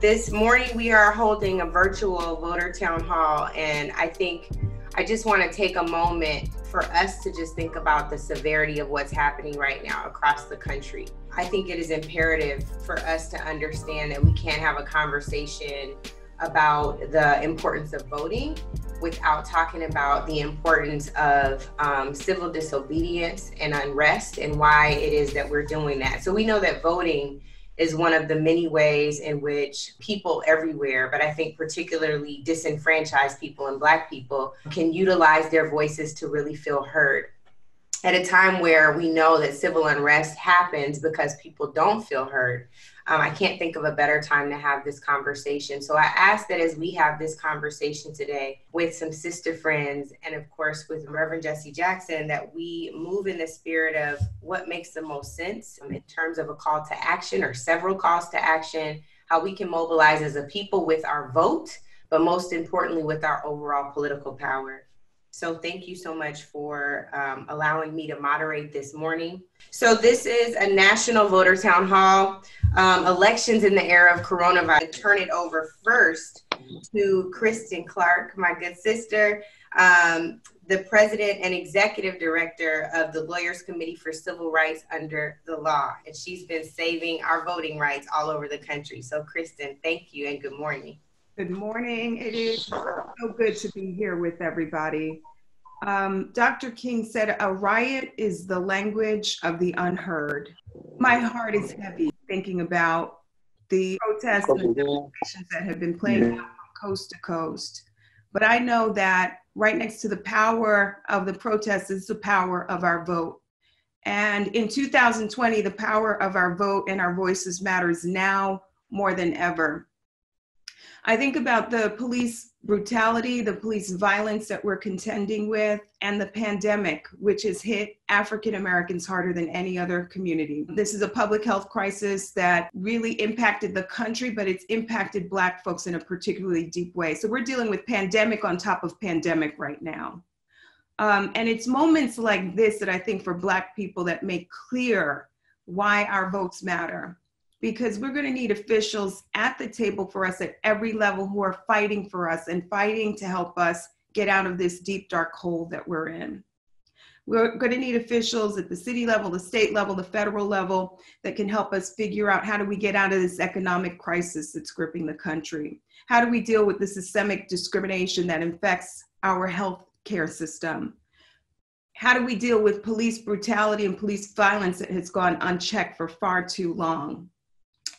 This morning, we are holding a virtual voter town hall, and I think I just want to take a moment for us to just think about the severity of what's happening right now across the country. I think it is imperative for us to understand that we can't have a conversation about the importance of voting without talking about the importance of um, civil disobedience and unrest and why it is that we're doing that. So we know that voting is one of the many ways in which people everywhere, but I think particularly disenfranchised people and Black people, can utilize their voices to really feel heard. At a time where we know that civil unrest happens because people don't feel heard, um, I can't think of a better time to have this conversation. So I ask that as we have this conversation today with some sister friends and, of course, with Reverend Jesse Jackson, that we move in the spirit of what makes the most sense in terms of a call to action or several calls to action, how we can mobilize as a people with our vote, but most importantly, with our overall political power. So thank you so much for um, allowing me to moderate this morning. So this is a national voter town hall, um, elections in the era of coronavirus. I turn it over first to Kristen Clarke, my good sister, um, the president and executive director of the Lawyers Committee for Civil Rights under the law. And she's been saving our voting rights all over the country. So Kristen, thank you and good morning. Good morning. It is so good to be here with everybody. Um, Dr. King said, A riot is the language of the unheard. My heart is heavy thinking about the protests and the demonstrations that have been playing out from coast to coast. But I know that right next to the power of the protests is the power of our vote. And in 2020, the power of our vote and our voices matters now more than ever. I think about the police brutality, the police violence that we're contending with, and the pandemic, which has hit African Americans harder than any other community. This is a public health crisis that really impacted the country, but it's impacted Black folks in a particularly deep way. So we're dealing with pandemic on top of pandemic right now. Um, and it's moments like this that I think for Black people that make clear why our votes matter because we're going to need officials at the table for us at every level who are fighting for us and fighting to help us get out of this deep, dark hole that we're in. We're going to need officials at the city level, the state level, the federal level that can help us figure out how do we get out of this economic crisis that's gripping the country? How do we deal with the systemic discrimination that infects our health care system? How do we deal with police brutality and police violence that has gone unchecked for far too long?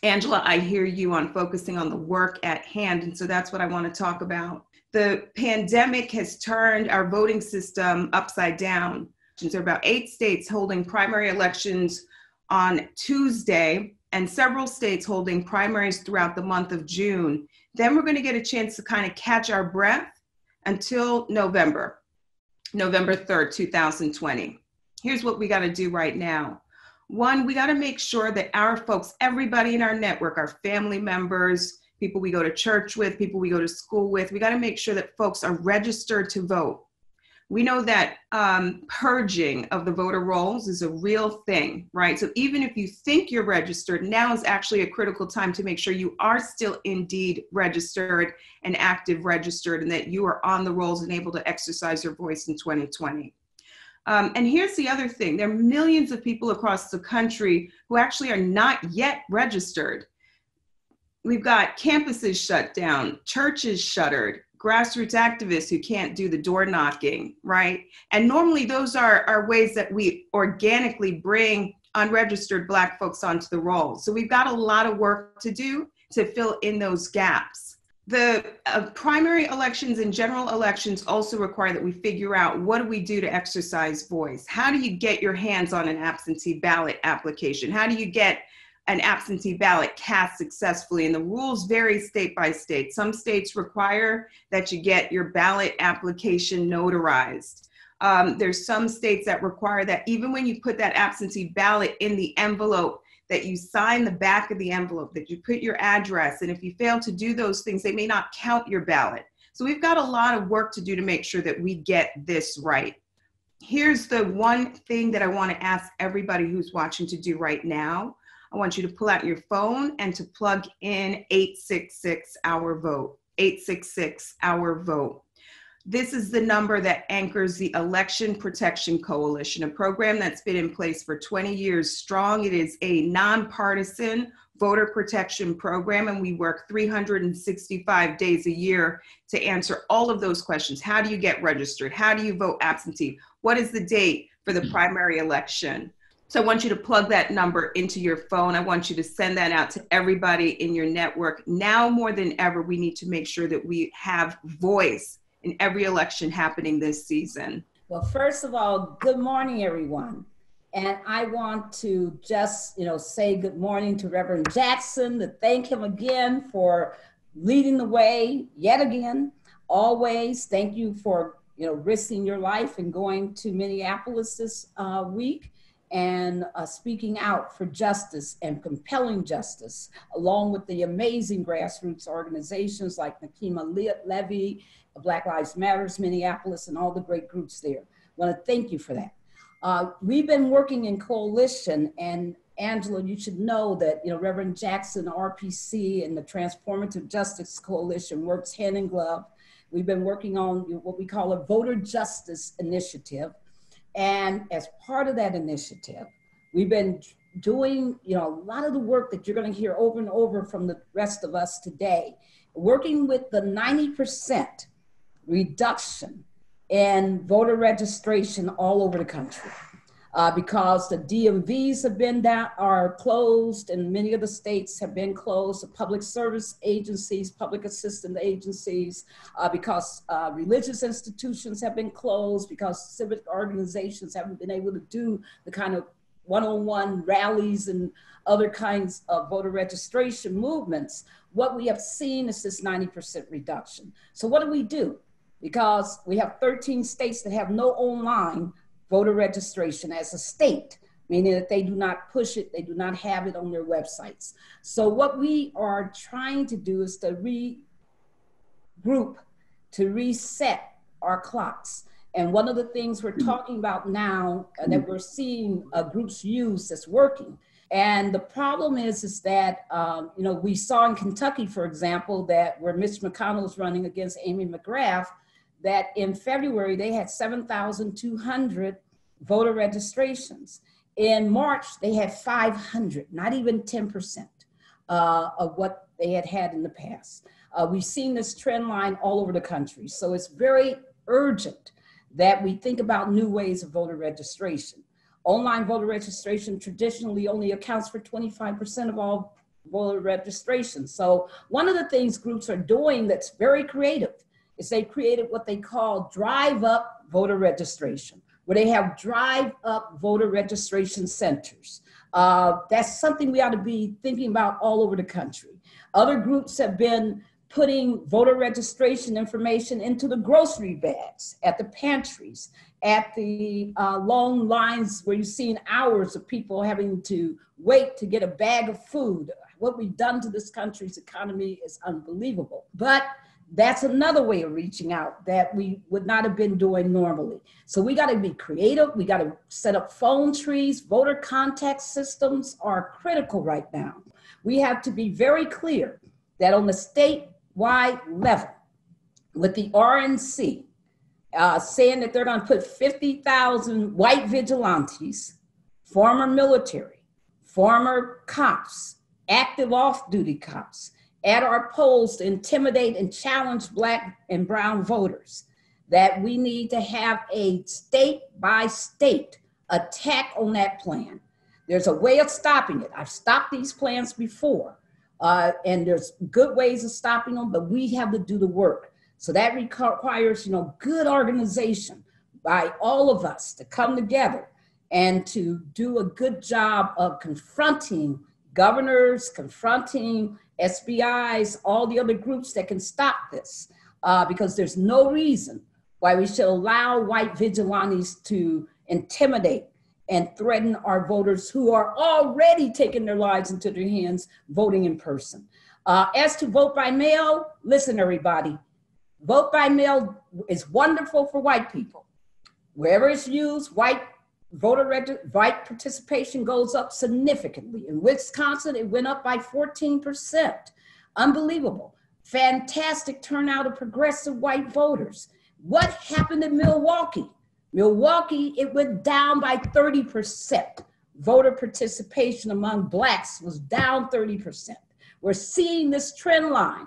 Angela, I hear you on focusing on the work at hand. And so that's what I want to talk about. The pandemic has turned our voting system upside down. There are about eight states holding primary elections on Tuesday and several states holding primaries throughout the month of June. Then we're going to get a chance to kind of catch our breath until November, November 3rd, 2020. Here's what we got to do right now one, we got to make sure that our folks, everybody in our network, our family members, people we go to church with, people we go to school with, we got to make sure that folks are registered to vote. We know that um, purging of the voter rolls is a real thing, right? So even if you think you're registered, now is actually a critical time to make sure you are still indeed registered and active registered and that you are on the rolls and able to exercise your voice in 2020. Um, and here's the other thing there are millions of people across the country who actually are not yet registered. We've got campuses shut down, churches shuttered, grassroots activists who can't do the door knocking, right? And normally those are, are ways that we organically bring unregistered Black folks onto the roll. So we've got a lot of work to do to fill in those gaps the uh, primary elections and general elections also require that we figure out what do we do to exercise voice? How do you get your hands on an absentee ballot application? How do you get an absentee ballot cast successfully? And the rules vary state by state. Some states require that you get your ballot application notarized. Um, there's some states that require that even when you put that absentee ballot in the envelope that you sign the back of the envelope, that you put your address. And if you fail to do those things, they may not count your ballot. So we've got a lot of work to do to make sure that we get this right. Here's the one thing that I want to ask everybody who's watching to do right now. I want you to pull out your phone and to plug in 866 Our Vote. 866 Our Vote. This is the number that anchors the Election Protection Coalition, a program that's been in place for 20 years strong. It is a nonpartisan voter protection program, and we work 365 days a year to answer all of those questions. How do you get registered? How do you vote absentee? What is the date for the primary election? So I want you to plug that number into your phone. I want you to send that out to everybody in your network. Now more than ever, we need to make sure that we have voice in every election happening this season? Well, first of all, good morning, everyone. And I want to just, you know, say good morning to Reverend Jackson, to thank him again for leading the way yet again. Always thank you for, you know, risking your life and going to Minneapolis this uh, week and uh, speaking out for justice and compelling justice, along with the amazing grassroots organizations like Nekima Levy Black Lives Matters Minneapolis and all the great groups there. I want to thank you for that. Uh, we've been working in coalition and Angela, you should know that you know Reverend Jackson, RPC, and the Transformative Justice Coalition works hand in glove. We've been working on what we call a voter justice initiative, and as part of that initiative, we've been doing you know a lot of the work that you're going to hear over and over from the rest of us today, working with the 90 percent reduction in voter registration all over the country. Uh, because the DMVs have been that are closed, and many of the states have been closed. The public service agencies, public assistance agencies, uh, because uh, religious institutions have been closed, because civic organizations haven't been able to do the kind of one-on-one rallies and other kinds of voter registration movements. What we have seen is this 90% reduction. So what do we do? because we have 13 states that have no online voter registration as a state, meaning that they do not push it, they do not have it on their websites. So, what we are trying to do is to regroup, to reset our clocks. And one of the things we're talking about now uh, that we're seeing uh, groups use that's working. And the problem is, is that um, you know we saw in Kentucky, for example, that where Mitch McConnell is running against Amy McGrath, that in February they had 7,200 voter registrations. In March, they had 500, not even 10% uh, of what they had had in the past. Uh, we've seen this trend line all over the country. So it's very urgent that we think about new ways of voter registration. Online voter registration traditionally only accounts for 25% of all voter registration. So one of the things groups are doing that's very creative is they created what they call drive up voter registration, where they have drive up voter registration centers. Uh, that's something we ought to be thinking about all over the country. Other groups have been putting voter registration information into the grocery bags, at the pantries, at the uh, long lines where you've seen hours of people having to wait to get a bag of food. What we've done to this country's economy is unbelievable. But that's another way of reaching out that we would not have been doing normally. So we got to be creative. We got to set up phone trees. Voter contact systems are critical right now. We have to be very clear that on the statewide level, with the RNC uh, saying that they're going to put 50,000 white vigilantes, former military, former cops, active off duty cops, at our polls to intimidate and challenge Black and Brown voters, that we need to have a state by state attack on that plan. There's a way of stopping it. I've stopped these plans before, uh, and there's good ways of stopping them, but we have to do the work. So that requires, you know, good organization by all of us to come together and to do a good job of confronting governors, confronting SBIs, all the other groups that can stop this, uh, because there's no reason why we should allow white vigilantes to intimidate and threaten our voters who are already taking their lives into their hands voting in person. Uh, as to vote by mail, listen, everybody, vote by mail is wonderful for white people. Wherever it's used, white voter right participation goes up significantly. In Wisconsin, it went up by 14%. Unbelievable. Fantastic turnout of progressive white voters. What happened in Milwaukee? Milwaukee, it went down by 30%. Voter participation among Blacks was down 30%. We're seeing this trend line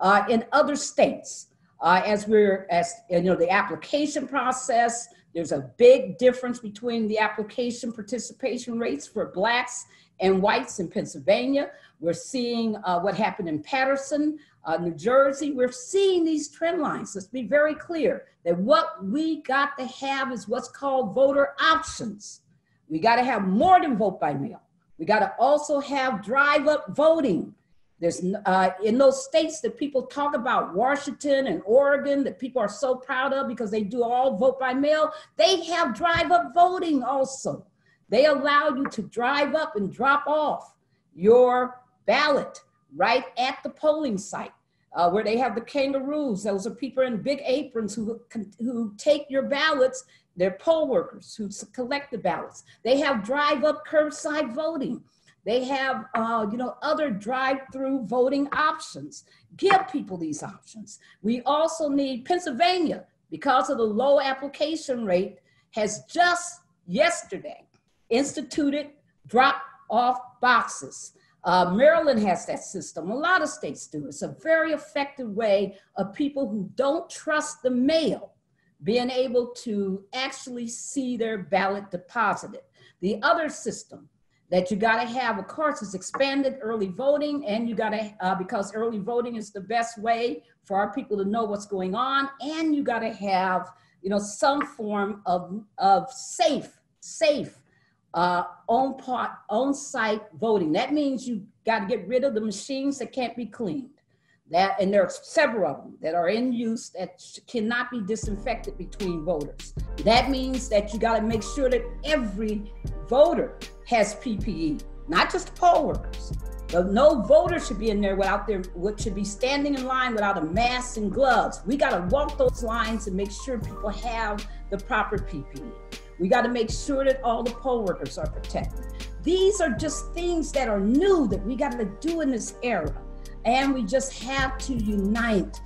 uh, in other states uh, as we're, as you know, the application process, there's a big difference between the application participation rates for Blacks and whites in Pennsylvania. We're seeing uh, what happened in Paterson, uh, New Jersey. We're seeing these trend lines. Let's be very clear that what we got to have is what's called voter options. We got to have more than vote by mail. We got to also have drive up voting. There's uh, in those states that people talk about, Washington and Oregon, that people are so proud of because they do all vote by mail. They have drive up voting also. They allow you to drive up and drop off your ballot right at the polling site. Uh, where they have the kangaroos. Those are people in big aprons who, who take your ballots. They're poll workers who collect the ballots. They have drive up curbside voting. They have, uh, you know, other drive-through voting options. Give people these options. We also need Pennsylvania, because of the low application rate, has just yesterday instituted drop-off boxes. Uh, Maryland has that system. A lot of states do. It's a very effective way of people who don't trust the mail being able to actually see their ballot deposited. The other system that you got to have, of course, is expanded early voting, and you got to, uh, because early voting is the best way for our people to know what's going on, and you got to have, you know, some form of, of safe, safe uh, on part, on site voting. That means you got to get rid of the machines that can't be cleaned. That, and there are several of them that are in use that cannot be disinfected between voters. That means that you got to make sure that every voter has PPE, not just poll workers. But no voter should be in there without their, what should be standing in line without a mask and gloves. We got to walk those lines and make sure people have the proper PPE. We got to make sure that all the poll workers are protected. These are just things that are new that we got to do in this era. And we just have to unite